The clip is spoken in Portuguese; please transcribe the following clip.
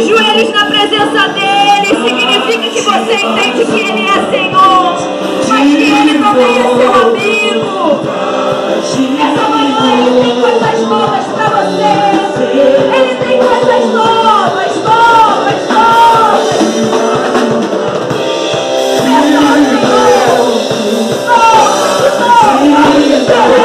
de joelhos na presença dele, significa que você entende que ele é Senhor, mas que ele também é seu amigo. Essa manhã ele tem coisas novas para você. Ele tem coisas novas, novas, novas. Perdão, Senhor. Novas, novas, novas.